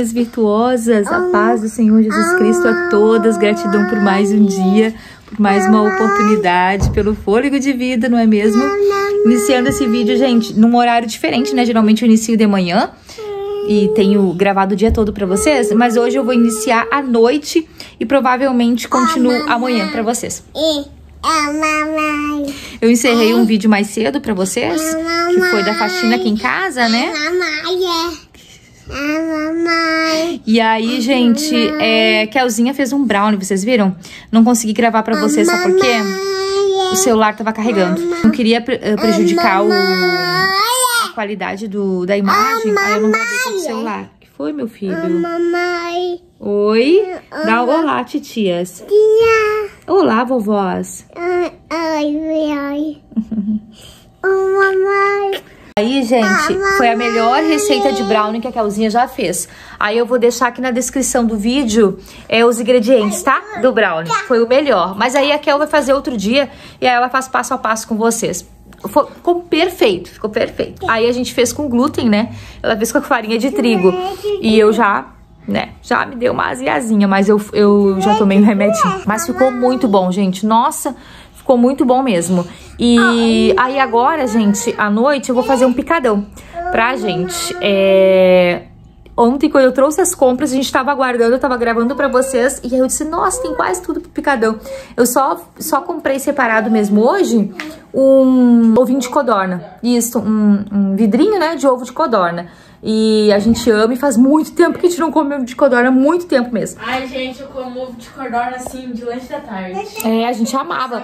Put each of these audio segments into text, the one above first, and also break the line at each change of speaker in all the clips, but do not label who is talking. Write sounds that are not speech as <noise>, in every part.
minhas virtuosas, a paz do Senhor Jesus Cristo a todas, gratidão por mais um dia, por mais uma oportunidade, pelo fôlego de vida, não é mesmo? Iniciando esse vídeo, gente, num horário diferente, né? Geralmente eu inicio de manhã e tenho gravado o dia todo pra vocês, mas hoje eu vou iniciar à noite e provavelmente continuo amanhã pra vocês.
E mamãe.
Eu encerrei um vídeo mais cedo pra vocês, que foi da faxina aqui em casa, né?
Mamãe é. A mamãe.
E aí, gente, é, Kelzinha fez um brownie, vocês viram? Não consegui gravar pra vocês, sabe por quê? O celular tava carregando. Não queria pre- eh, prejudicar o, a qualidade do, da imagem, aí eu não gravei com o celular. O que foi, meu filho?
Mamãe.
Oi? Dá um olá, titias.
Tinha.
Olá, vovós.
Ai, ai. Oh, mamãe.
Aí, gente, foi a melhor receita de brownie que a Kelzinha já fez. Aí eu vou deixar aqui na descrição do vídeo é, os ingredientes, tá? Do brownie. Foi o melhor. Mas aí a Kel vai fazer outro dia e aí ela faz passo a passo com vocês. Foi- ficou perfeito, ficou perfeito. Aí a gente fez com glúten, né? Ela fez com a farinha de trigo. E eu já, né, já me deu uma aziazinha, mas eu, eu já tomei um remedinho. Mas ficou muito bom, gente. Nossa, ficou muito bom mesmo. E aí agora, gente, à noite eu vou fazer um picadão pra gente. É... Ontem, quando eu trouxe as compras, a gente tava aguardando, eu tava gravando pra vocês. E aí eu disse, nossa, tem quase tudo pro picadão. Eu só, só comprei separado mesmo hoje um ovinho de codorna. Isso, um, um vidrinho, né, de ovo de codorna. E a gente ama e faz muito tempo que a gente não come ovo de codorna, muito tempo mesmo.
Ai, gente, eu como ovo de codorna assim, de lanche da tarde.
É, a gente amava.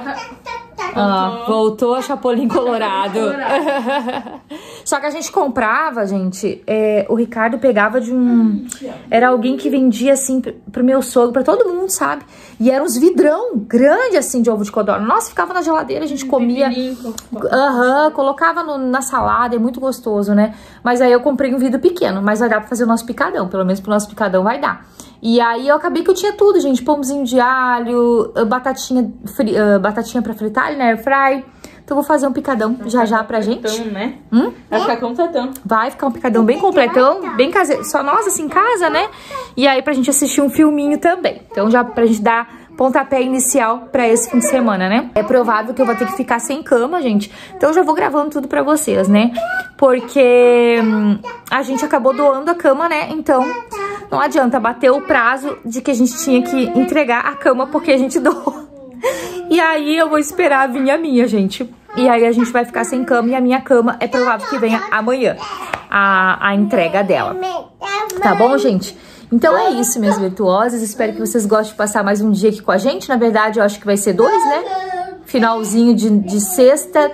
Ah, voltou a Chapolin Colorado. <laughs> Só que a gente comprava, gente. é, o Ricardo pegava de um. Era alguém que vendia assim pro- meu sogro, pra todo mundo, sabe? E eram uns vidrão grande assim de ovo de codorna. Nossa, ficava na geladeira, a gente comia. Aham, colocava no- na salada, é muito gostoso, né? Mas aí eu comprei um vidro pequeno, mas vai dar pra fazer o nosso picadão. Pelo menos pro nosso picadão vai dar. E aí eu acabei que eu tinha tudo, gente. Pãozinho de alho, ah, batatinha, fri, ah, batatinha pra fritar air fry. Então vou fazer um picadão já já pra gente.
Tatão, né?
Hum?
Vai ficar como tatão.
Vai ficar um picadão bem completão, bem caseiro. Só nós assim em casa, né? E aí pra gente assistir um filminho também. Então já pra gente dar pontapé inicial pra esse fim de semana, né? É provável que eu vou ter que ficar sem cama, gente. Então eu já vou gravando tudo pra vocês, né? Porque hum, a gente acabou doando a cama, né? Então não adianta bater o prazo de que a gente tinha que entregar a cama porque a gente <laughs> doou. E aí eu vou esperar vir a minha, gente. E aí a gente vai ficar sem cama e a minha cama é provável que venha amanhã a, a entrega dela. Tá bom, gente? Então é isso, minhas virtuosas. Espero que vocês gostem de passar mais um dia aqui com a gente. Na verdade, eu acho que vai ser dois, né? Finalzinho de, de sexta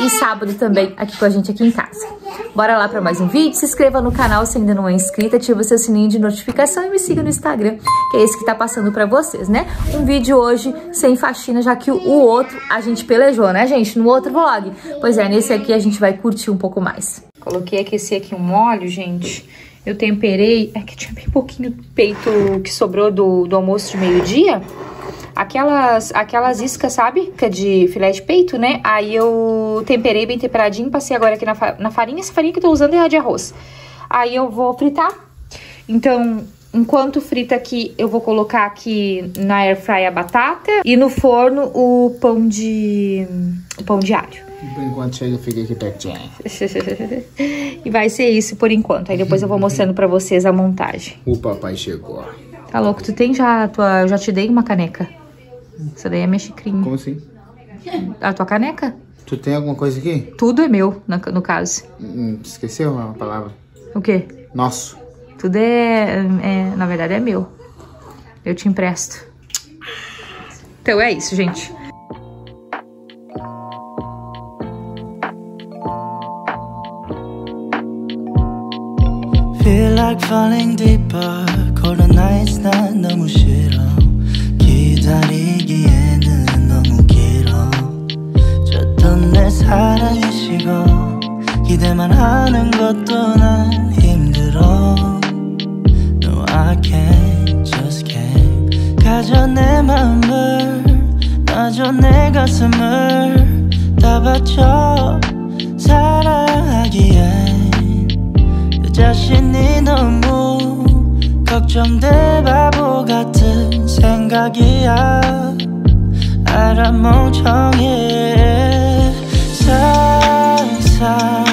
e sábado também aqui com a gente aqui em casa. Bora lá para mais um vídeo. Se inscreva no canal se ainda não é inscrita, ativa o seu sininho de notificação e me siga no Instagram, que é esse que tá passando para vocês, né? Um vídeo hoje sem faxina, já que o, outro a gente pelejou, né, gente? No outro vlog. Pois é, nesse aqui a gente vai curtir um pouco mais. Coloquei aquecer aqui um óleo, gente. Eu temperei, é que tinha bem pouquinho peito que sobrou do, do almoço de meio-dia. Aquelas, aquelas iscas, sabe? Que é de filé de peito, né? Aí eu temperei bem temperadinho, passei agora aqui na, na farinha. Essa farinha que eu tô usando é a de arroz. Aí eu vou fritar. Então, enquanto frita aqui, eu vou colocar aqui na air fry a batata e no forno o pão de o pão de alho.
Por enquanto chega, fica aqui pertinho. <laughs>
e vai ser isso por enquanto. Aí depois eu vou mostrando pra vocês a montagem.
O papai chegou.
Tá louco? Tu tem já a tua. Eu já te dei uma caneca. Essa daí é minha xicrinha.
Como assim?
A tua caneca?
Tu tem alguma coisa aqui?
Tudo é meu, no caso.
Hum, esqueceu uma palavra?
O quê?
Nosso.
Tudo é, é. Na verdade, é meu. Eu te empresto. Então é isso, gente.
Feel like falling deeper. Colder nights 난 널 너무 싫어 기다리기에는 너무 길어 줬던 내 사랑이 식어 기대만 하는 것도 난 힘들어 No I can't just can't. 가져 내 마음을 놔줘 내 가슴을 다 바쳐 사랑하기엔. 내 자신이 너무 걱정돼 바보 같은 생각이야. 알아 멍청해. 상상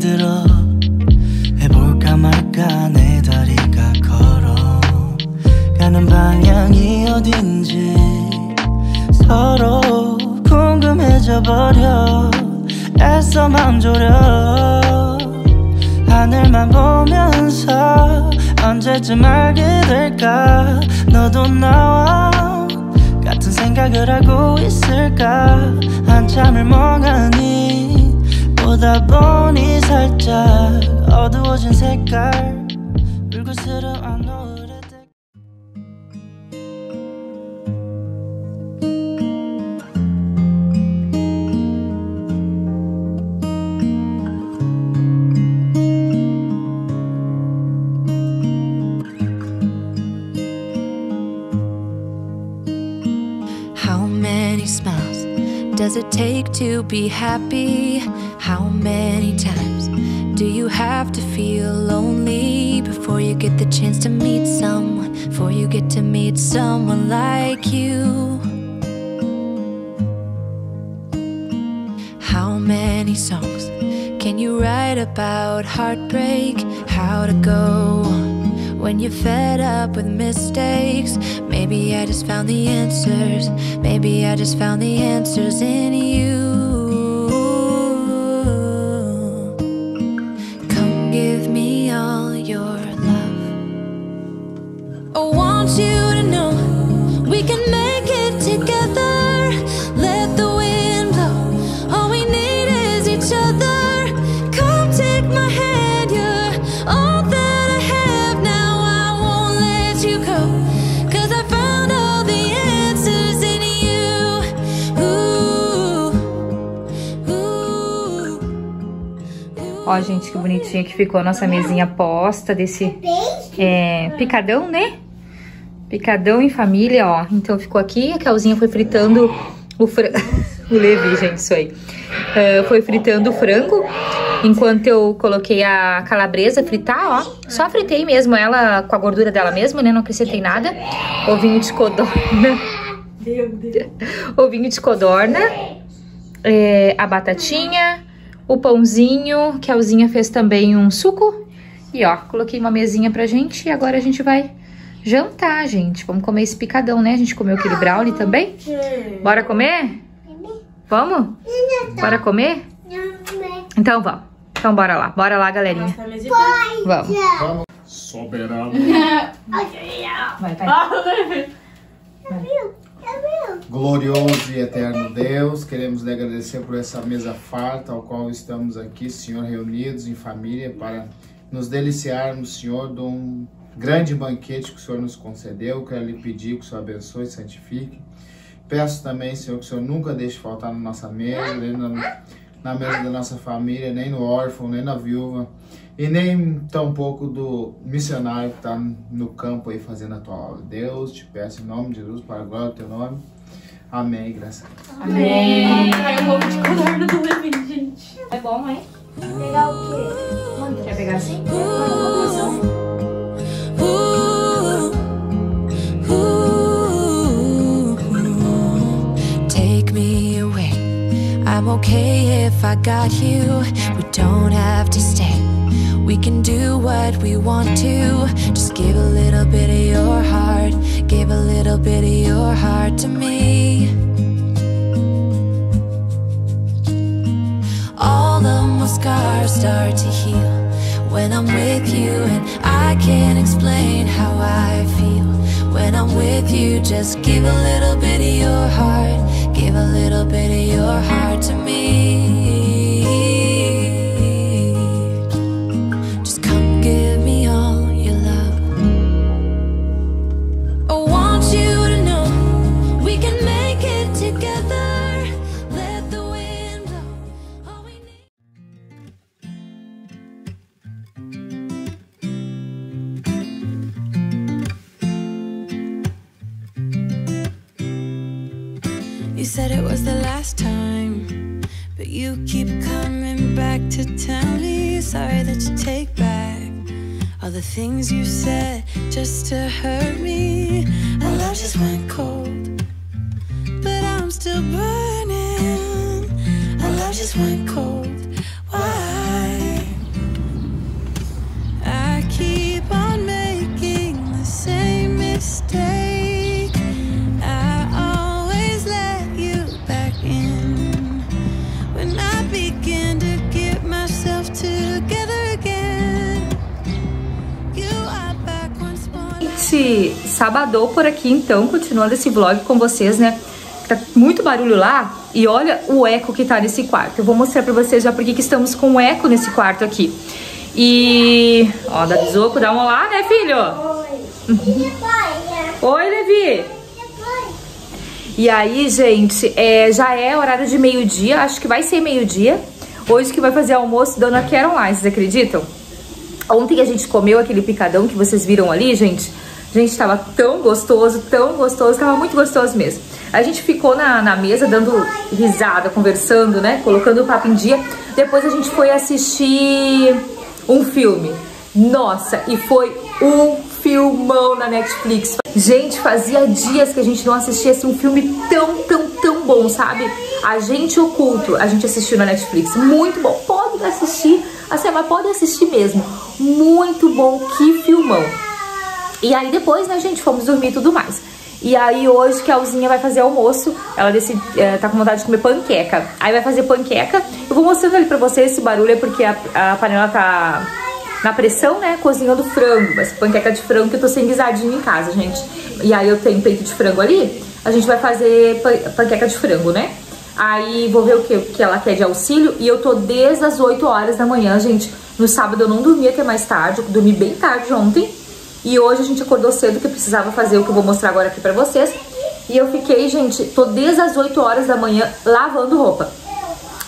들어 해볼까 말까 내 다리가 걸어 가는 방향이 어딘지 서로 궁금해져 버려 애써 맘 졸여 하늘만 보면서 언제쯤 알게 될까? 너도 나와 같은 생각을 하고 있을까? 한참을 멍하니 보다 보니 살짝 어두워진 색깔
does it take to be happy? How many times do you have to feel lonely before you get the chance to meet someone? Before you get to meet someone like you? How many songs can you write about heartbreak? How to go on when you're fed up with mistakes? Maybe I just found the answers. Maybe I just found the answers in you.
Ó, gente, que bonitinha que ficou a nossa mesinha posta desse é, picadão, né? Picadão em família, ó. Então ficou aqui, a Calzinha foi fritando o frango. <laughs> o Levi, gente, isso aí. É, foi fritando o frango. Enquanto eu coloquei a calabresa fritar, ó. Só fritei mesmo ela com a gordura dela mesmo, né? Não acrescentei nada. Ovinho de codorna. Ovinho de codorna. é, a batatinha, o pãozinho, que a Alzinha fez também um suco. E ó, coloquei uma mesinha pra gente e agora a gente vai jantar, gente. Vamos comer esse picadão, né? A gente comeu aquele brownie também. Bora comer? Vamos? Bora comer? Então vamos. Então bora lá. Bora lá, galerinha.
E
Vamos.
Soberano. <laughs>
Vai, vai.
Glorioso e eterno Deus, queremos lhe agradecer por essa mesa farta, ao qual estamos aqui, Senhor, reunidos em família para nos deliciarmos, Senhor, de um grande banquete que o Senhor nos concedeu. Quero lhe pedir que o Senhor abençoe e santifique. Peço também, Senhor, que o Senhor nunca deixe faltar na nossa mesa, nem na, na mesa da nossa família, nem no órfão, nem na viúva, e nem tampouco do missionário que está no campo aí fazendo a tua obra. Deus, te peço em nome de Jesus, para a glória do teu nome. Amém, graças a Deus.
Amém.
Ai, o ovo de codorna do Levi, gente.
É bom, hein?
Pegar o quê?
Quer pegar assim?
Take me away. I'm okay if I got you. We don't have to stay. We can do what we want to. Just give a little bit of your heart Give a little bit of your heart to me. All the more scars start to heal when I'm with you, and I can't explain how I feel when I'm with you. Just give a little bit of your heart, give a little bit of your heart said it was the last time, but you keep coming back to tell me sorry that you take back all the things you said just to hurt me. Our love just went cold, but I'm still burning. Our love just went cold.
Sabadou por aqui então, continuando esse vlog com vocês, né? Tá muito barulho lá e olha o eco que tá nesse quarto. Eu vou mostrar pra vocês já porque que estamos com eco nesse quarto aqui. E... Ó, da Bisoco, dá um olá, né, filho? Oi, Levi! E aí, gente, é, já é horário de meio-dia, acho que vai ser meio-dia. Hoje que vai fazer almoço Dona Caroline, vocês acreditam? Ontem a gente comeu aquele picadão que vocês viram ali, gente. Gente, tava tão gostoso, tão gostoso, tava muito gostoso mesmo. A gente ficou na, na mesa dando risada, conversando, né? Colocando o papo em dia. Depois a gente foi assistir um filme. Nossa, e foi um filmão na Netflix. Gente, fazia dias que a gente não assistia assim, um filme tão, tão, tão bom, sabe? Agente Oculto, a gente assistiu na Netflix. Muito bom. Pode assistir, assim, mas pode assistir mesmo. Muito bom, que filmão. E aí depois, né, gente, fomos dormir e tudo mais. E aí hoje que a Alzinha vai fazer almoço, ela decide, é, tá com vontade de comer panqueca. Aí vai fazer panqueca. Eu vou mostrando ali pra vocês esse barulho, é porque a, a panela tá na pressão, né, cozinhando frango. Mas panqueca de frango que eu tô sem guisadinho em casa, gente. E aí eu tenho peito de frango ali, a gente vai fazer pan- panqueca de frango, né? Aí vou ver o que, que ela quer de auxílio. E eu tô desde as 8 horas da manhã, gente. No sábado eu não dormi até mais tarde, eu dormi bem tarde ontem. E hoje a gente acordou cedo que precisava fazer o que eu vou mostrar agora aqui pra vocês. E eu fiquei, gente, tô desde as 8 horas da manhã lavando roupa.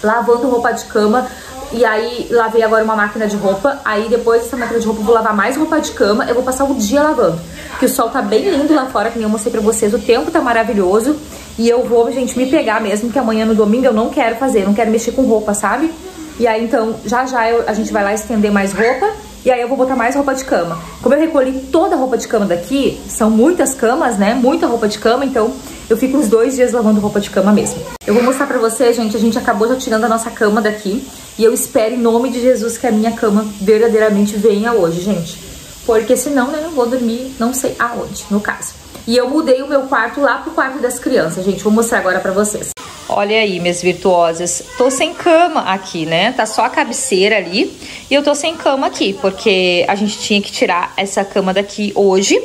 Lavando roupa de cama. E aí lavei agora uma máquina de roupa. Aí depois dessa máquina de roupa eu vou lavar mais roupa de cama. Eu vou passar o dia lavando. Porque o sol tá bem lindo lá fora, que nem eu mostrei pra vocês. O tempo tá maravilhoso. E eu vou, gente, me pegar mesmo, que amanhã no domingo eu não quero fazer, não quero mexer com roupa, sabe? E aí então, já já eu- a gente vai lá estender mais roupa. E aí eu vou botar mais roupa de cama. Como eu recolhi toda a roupa de cama daqui, são muitas camas, né? Muita roupa de cama, então eu fico uns dois dias lavando roupa de cama mesmo. Eu vou mostrar pra vocês, gente, a gente acabou já tirando a nossa cama daqui. E eu espero em nome de Jesus que a minha cama verdadeiramente venha hoje, gente. Porque senão, né, eu vou dormir não sei aonde, no caso. E eu mudei o meu quarto lá pro quarto das crianças, gente. Vou mostrar agora pra vocês. Olha aí, minhas virtuosas. Tô sem cama aqui, né? Tá só a cabeceira ali. E eu tô sem cama aqui, porque a gente tinha que tirar essa cama daqui hoje.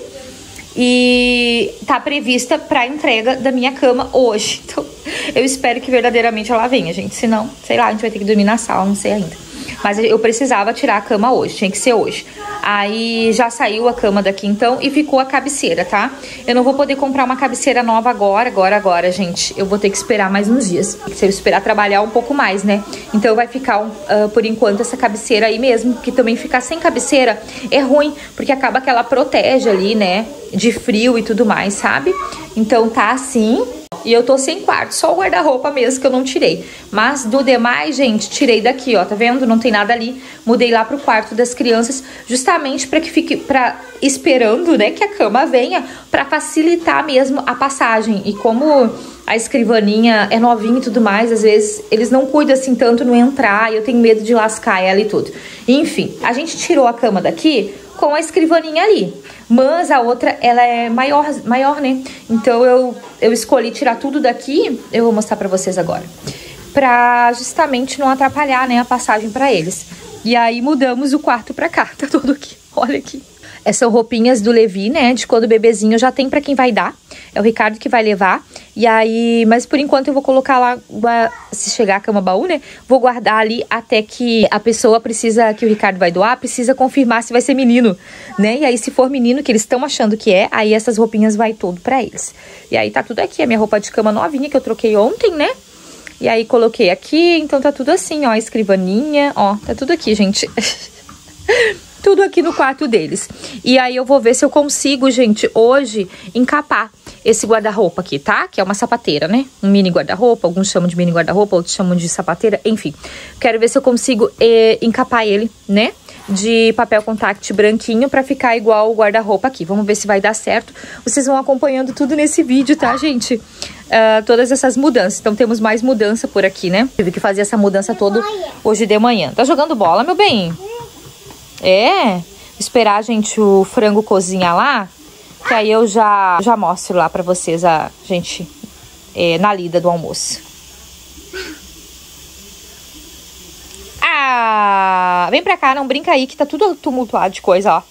E tá prevista pra entrega da minha cama hoje. <laughs> Então, eu espero que verdadeiramente ela venha, gente. Senão, sei lá, a gente vai ter que dormir na sala, não sei ainda. Mas eu precisava tirar a cama hoje, tinha que ser hoje. Aí já saiu a cama daqui então e ficou a cabeceira, tá? Eu não vou poder comprar uma cabeceira nova agora, agora, agora, gente. Eu vou ter que esperar mais uns dias. Se eu esperar trabalhar um pouco mais, né? Então vai ficar, ah, por enquanto, essa cabeceira aí mesmo. Que também ficar sem cabeceira é ruim, porque acaba que ela protege ali, né? De frio e tudo mais, sabe? Então tá assim. E eu tô sem quarto, só o guarda-roupa mesmo que eu não tirei. Mas do demais, gente, tirei daqui, ó, tá vendo? Não tem nada ali. Mudei lá pro quarto das crianças, justamente para que fique para esperando, né, que a cama venha para facilitar mesmo a passagem. E como a escrivaninha é novinha e tudo mais, às vezes eles não cuidam assim tanto no entrar, e eu tenho medo de lascar ela e tudo. Enfim, a gente tirou a cama daqui com a escrivaninha ali. Mas a outra, ela é maior, maior né? Então eu, eu escolhi tirar tudo daqui, eu vou mostrar pra vocês agora. Pra justamente não atrapalhar, né, a passagem pra eles. E aí mudamos o quarto pra cá, <laughs> tá todo aqui, olha aqui. São roupinhas do Levi, né? De quando bebezinho já tem para quem vai dar. É o Ricardo que vai levar. E aí, mas por enquanto eu vou colocar lá, se chegar a cama baú, né? Vou guardar ali até que a pessoa precisa, que o Ricardo vai doar, precisa confirmar se vai ser menino, né? E aí, se for menino, que eles estão achando que é, aí essas roupinhas vai todo para eles. E aí tá tudo aqui, a minha roupa de cama novinha que eu troquei ontem, né? E aí coloquei aqui, então tá tudo assim, ó, escrivaninha, ó, tá tudo aqui, gente. <laughs> tudo aqui no quarto deles. E aí eu vou ver se eu consigo, gente, hoje encapar esse guarda-roupa aqui, tá? Que é uma sapateira, né? Um mini guarda-roupa, alguns chamam de mini guarda-roupa, outros chamam de sapateira, enfim. Quero ver se eu consigo eh, encapar ele, né? De papel contact branquinho pra ficar igual o guarda-roupa aqui. Vamos ver se vai dar certo. Vocês vão acompanhando tudo nesse vídeo, tá, gente? Uh, todas essas mudanças. Então temos mais mudança por aqui, né? Tive que fazer essa mudança toda hoje de manhã. Tá jogando bola, meu bem? É, esperar, gente, o frango cozinhar lá, que aí eu já, já mostro lá pra vocês a gente é, na lida do almoço. Ah, vem pra cá, não brinca aí que tá tudo tumultuado de coisa, ó.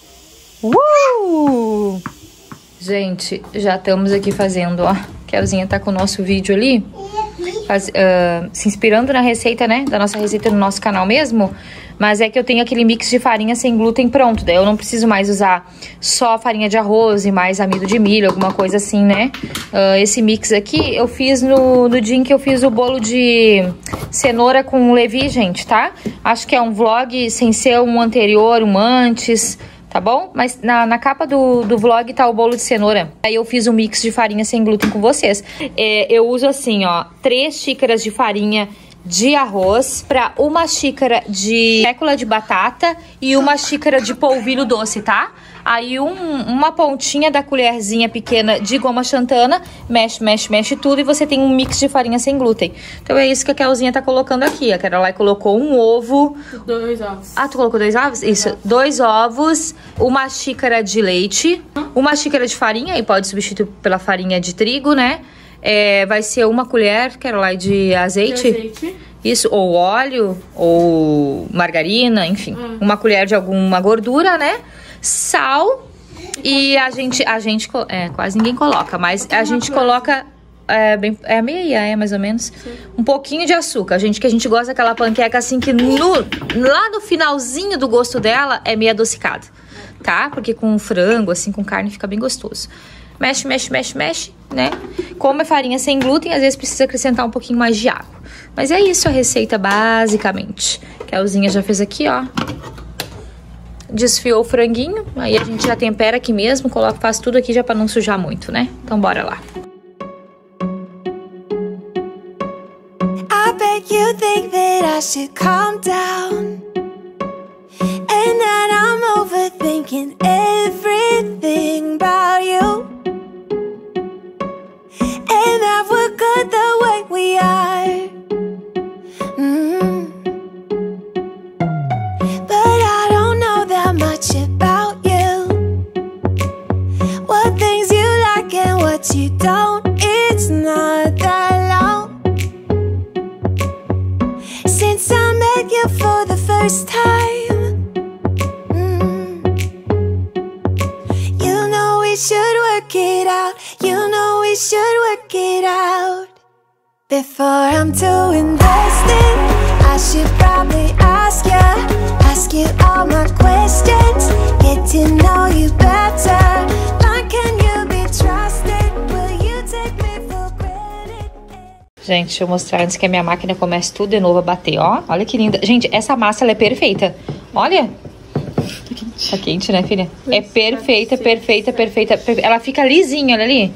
Uh! Gente, já estamos aqui fazendo, ó. Kelzinha tá com o nosso vídeo ali, faz, uh, se inspirando na receita, né, da nossa receita no nosso canal mesmo. Mas é que eu tenho aquele mix de farinha sem glúten pronto, daí eu não preciso mais usar só farinha de arroz e mais amido de milho, alguma coisa assim, né? Uh, esse mix aqui eu fiz no, no dia em que eu fiz o bolo de cenoura com levi, gente, tá? Acho que é um vlog sem ser um anterior, um antes tá bom? Mas na, na capa do, do vlog tá o bolo de cenoura. Aí eu fiz um mix de farinha sem glúten com vocês. É, eu uso assim, ó, três xícaras de farinha de arroz para uma xícara de fécula de batata e uma xícara de polvilho doce, tá? Aí um, uma pontinha da colherzinha pequena de goma xantana, mexe, mexe, mexe tudo e você tem um mix de farinha sem glúten. Então é isso que a Kelzinha tá colocando aqui. A Caroline colocou um ovo.
Dois ovos.
Ah, tu colocou dois ovos? Isso. Dois ovos, uma xícara de leite, uma xícara de farinha, e pode substituir pela farinha de trigo, né? É, vai ser uma colher, de azeite.
De azeite.
Isso, ou óleo, ou margarina, enfim.
Hum.
Uma colher de alguma gordura, né? Sal. E a gente, a gente, é, quase ninguém coloca, mas a gente coloca, é, bem, é meia, é mais ou menos, um pouquinho de açúcar, gente, que a gente gosta daquela panqueca assim que no, lá no finalzinho do gosto dela é meio adocicada, tá? Porque com frango, assim, com carne fica bem gostoso. Mexe, mexe, mexe, mexe, né? Como é farinha sem glúten, às vezes precisa acrescentar um pouquinho mais de água. Mas é isso a receita, basicamente. Kelzinha já fez aqui, ó. Desfiou o franguinho, aí a gente já tempera aqui mesmo, coloca, faz tudo aqui já pra não sujar muito, né? Então bora lá.
I bet you think that I should calm down and that I'm overthinking You know we should work it out. Before I'm too invested, I should probably ask ask you all my questions, get to know you better.
Gente, deixa eu mostrar antes que a minha máquina comece tudo de novo a bater, ó. Olha que linda. Gente, essa massa, ela é perfeita. Olha. Tá quente, né, filha? É perfeita, perfeita, perfeita. perfe- Ela fica lisinha, olha ali.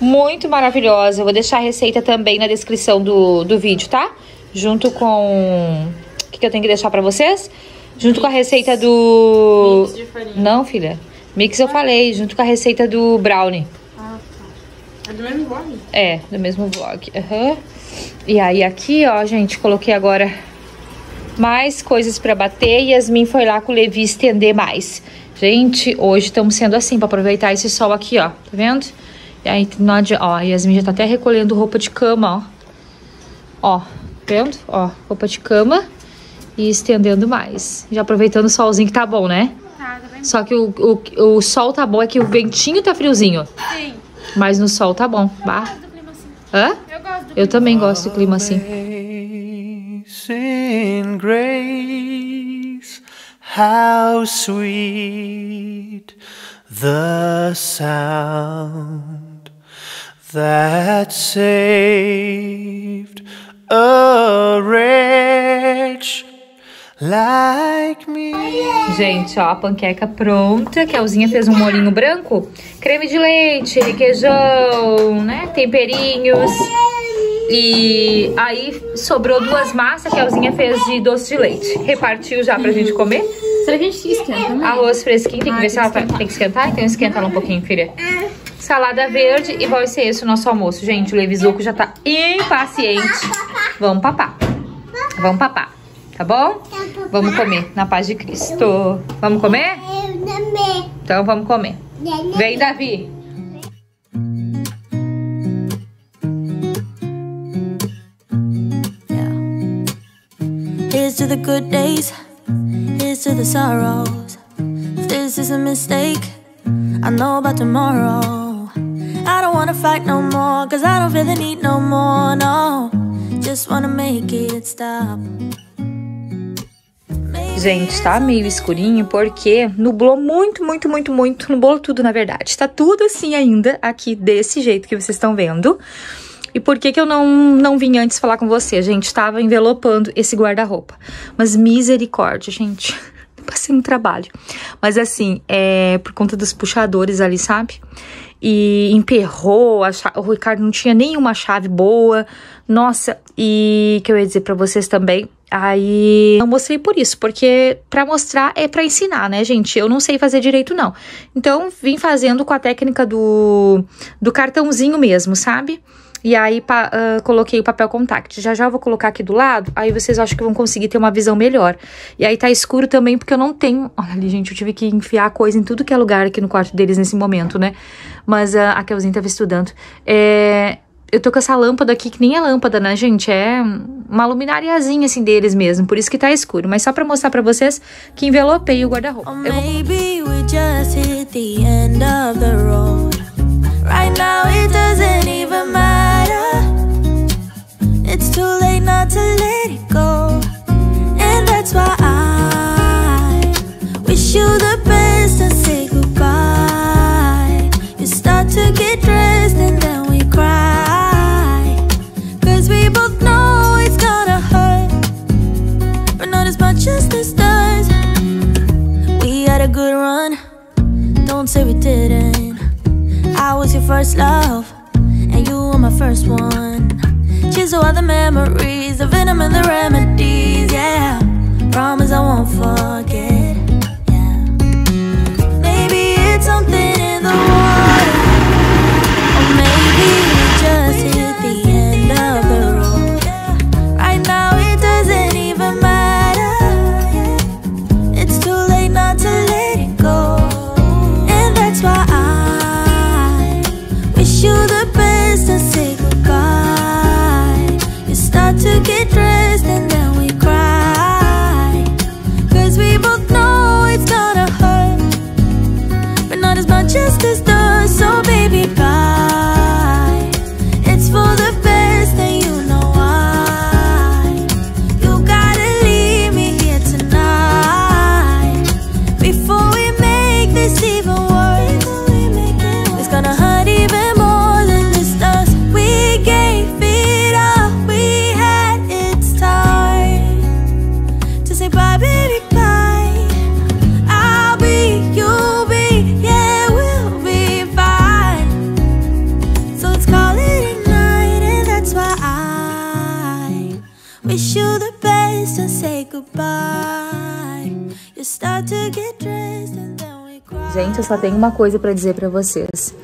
Muito maravilhosa. Eu vou deixar a receita também na descrição do, do vídeo, tá? Junto com... O que, que eu tenho que deixar pra vocês? Junto com a receita do...
Mix de farinha.
Não, filha. Mix eu falei, junto com a receita do brownie.
Ah, tá. É do mesmo vlog?
É, do mesmo vlog. Aham. E aí aqui, ó, gente, coloquei agora mais coisas pra bater. E Yasmin foi lá com o Levi estender mais. Gente, hoje estamos sendo assim, pra aproveitar esse sol aqui, ó. Tá vendo? E aí, não adianta, ó, Yasmin já tá até recolhendo roupa de cama, ó. Ó, tá vendo? Ó, roupa de cama e estendendo mais. Já aproveitando o solzinho que tá bom, né?
Tá, tá bem.
Só que o, o, o sol tá bom, é que o ventinho tá friozinho.
Sim.
Mas no sol tá bom. Bah.
Do clima assim.
Hã?
Eu gosto do
Eu também gosto do clima assim.
Amazing grace, how sweet the sound that saved a wretch like me.
Gente, ó, a panqueca pronta. Kelzinha fez um molinho branco. Creme de leite, requeijão, né? Temperinhos. E aí sobrou duas massas que a Elzinha fez de doce de leite. Repartiu já pra gente comer.
Será que a gente esquenta, né?
Arroz fresquinho, tem que ver se ela tá, tem que esquentar. Então esquenta ela um pouquinho, filha. Salada verde e vai ser esse o nosso almoço. Gente, o Levizuco já tá impaciente. Vamos papar. Vamos papar. Tá bom? Vamos comer na paz de Cristo. Vamos comer? Então vamos comer. Vem, Davi.
Here's to the good days, here's to the sorrows. If this is a mistake, I know about tomorrow. I don't wanna fight no more, cause I don't feel the need no more, no. Just wanna make it stop.
Gente, tá meio escurinho porque nublou muito, muito, muito, muito. Nublou tudo, na verdade. Tá tudo assim ainda aqui desse jeito que vocês estão vendo. E por que que eu não, não vim antes falar com você? Gente, tava envelopando esse guarda-roupa. Mas misericórdia, gente. <laughs> Passei um trabalho. Mas assim, é por conta dos puxadores ali, sabe? E emperrou, o Ricardo não tinha nenhuma chave boa. Nossa, e que eu ia dizer pra vocês também. Aí eu mostrei por isso, porque pra mostrar é pra ensinar, né, gente? Eu não sei fazer direito, não. Então, vim fazendo com a técnica do, do cartãozinho mesmo, sabe? E aí pa- ah, coloquei o papel contact. Já já eu vou colocar aqui do lado, aí vocês acham que vão conseguir ter uma visão melhor. E aí tá escuro também porque eu não tenho. <laughs> Olha ali, gente, eu tive que enfiar coisa em tudo que é lugar aqui no quarto deles nesse momento, né? Mas ah, a Kelzinha tava estudando. É, eu tô com essa lâmpada aqui, que nem é lâmpada, né, gente? É uma luminariazinha, assim, deles mesmo. Por isso que tá escuro. Mas só pra mostrar pra vocês que envelopei o guarda-roupa. Eu vou-
road. Right now it doesn't even matter. Let it go. And that's why I wish you the best and say goodbye. You start to get dressed and then we cry. Cause we both know it's gonna hurt. But not as much as this does. We had a good run, don't say we didn't. I was your first love, and you were my first one. To all the memories, the venom and the remedies, yeah. Promise I won't forget,
Gente, eu só tenho uma coisa pra dizer pra vocês.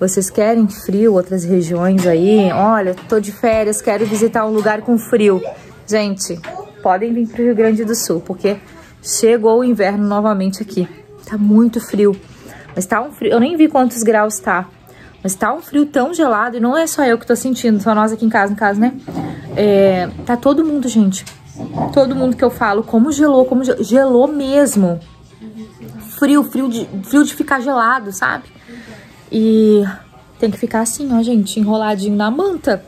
Vocês querem frio, outras regiões aí? Olha, tô de férias, quero visitar um lugar com frio. Gente, podem vir pro Rio Grande do Sul, porque chegou o inverno novamente aqui, Tá muito frio. Mas tá um frio. Eu nem vi quantos graus tá. Mas tá um frio tão gelado. E não é só eu que tô sentindo, só nós aqui em casa, no caso, né? É, tá todo mundo, gente. Todo mundo que eu falo, como gelou, como gelou, gelou mesmo. Frio, frio de, frio de ficar gelado, sabe? E tem que ficar assim, ó, gente, enroladinho na manta.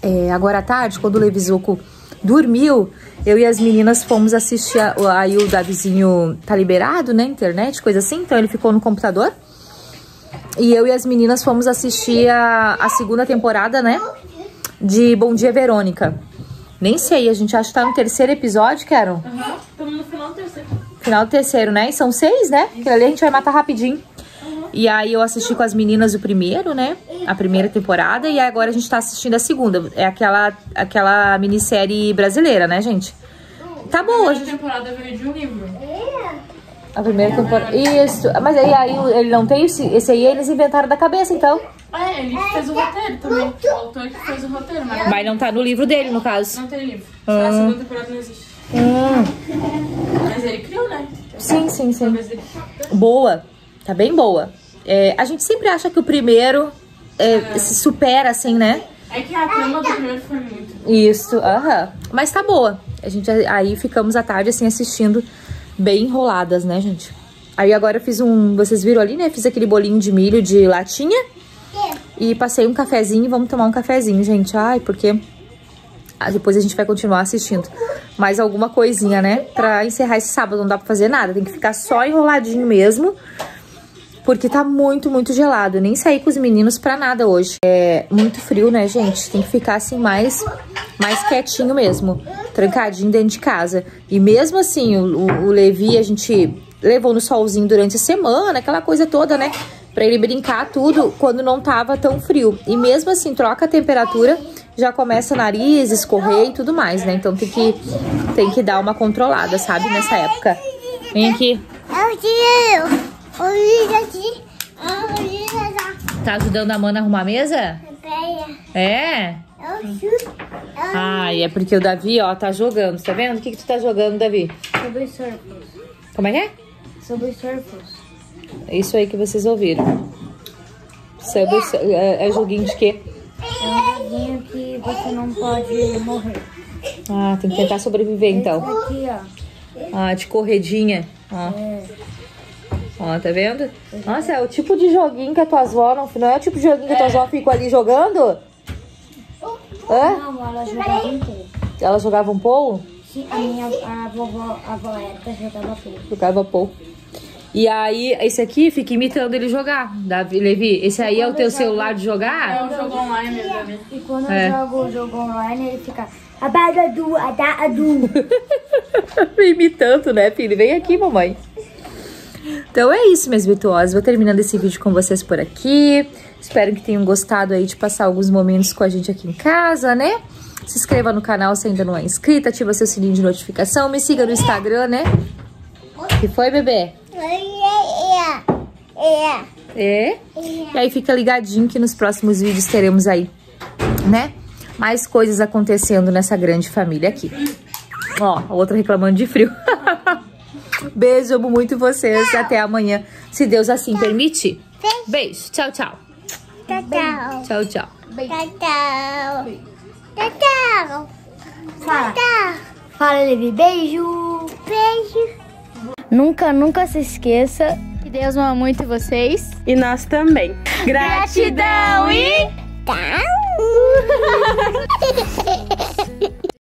É, agora à tarde, quando o Levizuco dormiu, eu e as meninas fomos assistir, a, aí o Davizinho tá liberado, né, internet, coisa assim, então ele ficou no computador. E eu e as meninas fomos assistir a, a segunda temporada, né, de Bom Dia Verônica. Nem sei, a gente acha que tá no terceiro episódio, Carol.
Aham, no final do terceiro.
Né? E são seis, né? Que ali a gente vai matar rapidinho. E aí eu assisti com as meninas o primeiro, né? A primeira temporada. E agora a gente tá assistindo a segunda. É aquela, aquela minissérie brasileira, né, gente? Tá boa,
A
gente.
temporada veio de um livro.
A primeira temporada. Isso. Mas aí, aí ele não tem esse. Esse aí eles inventaram da cabeça, então.
É, ele fez o roteiro também. O autor que fez o roteiro, mas
Mas não tá no livro dele, no caso.
não tem livro. A segunda temporada não existe.
Hum.
Mas ele criou, né?
Sim, sim, sim. Boa. Tá bem boa. É, a gente sempre acha que o primeiro é, se supera, assim, né?
É que a trama do primeiro foi muito.
Isso, aham. Mas tá boa. A gente aí ficamos à tarde assim assistindo bem enroladas, né, gente? Aí agora eu fiz um, vocês viram ali, né? Fiz aquele bolinho de milho de latinha. E passei um cafezinho, vamos tomar um cafezinho, gente. Ai, porque depois a gente vai continuar assistindo. Mais alguma coisinha, né? Pra encerrar esse sábado, não dá pra fazer nada. Tem que ficar só enroladinho mesmo. Porque tá muito, muito gelado. Nem saí com os meninos pra nada hoje. É muito frio, né, gente? Tem que ficar assim mais, mais quietinho mesmo. Trancadinho dentro de casa. E mesmo assim, o, o Levi, a gente levou no solzinho durante a semana, aquela coisa toda, né? Pra ele brincar tudo quando não tava tão frio. E mesmo assim, troca a temperatura, já começa o nariz, escorrer e tudo mais, né? Então tem que, tem que dar uma controlada, sabe? Nessa época. Vem aqui. Tá ajudando a Mana a arrumar a mesa? É? Ai, é porque o Davi, ó, tá jogando. Tá vendo? O que que tu tá jogando, Davi?
Sobre surfos.
Como é que é?
Sobre surfos.
É isso aí que vocês ouviram. Subway, é, é joguinho de quê?
É um joguinho que você não pode morrer.
Ah, tem que tentar sobreviver então.
Aqui, ó.
Ah, de corredinha. Ó. Ó, tá vendo? Nossa, é o tipo de joguinho que a tua avó não... Não é o tipo de joguinho que a tua avó ficou ali jogando? Hã?
Não, ela jogava inteiro.
Ela jogava um polo?
Sim, a minha a vovó, a avó Érica jogava tudo.
Jogava polo. E aí, esse aqui fica imitando ele jogar. Davi, Levi, esse aí é o teu celular de
É
jogar?
um jogo online mesmo, né?
E quando
É.
eu jogo o jogo online, ele fica. Abadadu, adadu. <laughs>
Imitando, né, filho? Vem aqui, mamãe. Então é isso, minhas virtuosas. Vou terminando esse vídeo com vocês por aqui. Espero que tenham gostado aí de passar alguns momentos com a gente aqui em casa, né? Se inscreva no canal se ainda não é inscrita, ativa seu sininho de notificação, me siga no Instagram, né? Que foi, bebê? É? E aí fica ligadinho que nos próximos vídeos teremos aí, né? Mais coisas acontecendo nessa grande família aqui. Ó, a outra reclamando de frio. <laughs> Beijo, amo muito vocês. Até amanhã, se Deus assim permitir. Beijo. Tchau, tchau.
Tchau, tchau.
Tchau, tchau.
Tchau, tchau. Tchau, tchau. Fala. Fala, Levi. Beijo. Beijo. Nunca, nunca se esqueça.
Que Deus ama muito vocês.
E nós também.
Gratidão e
Tchau. <laughs>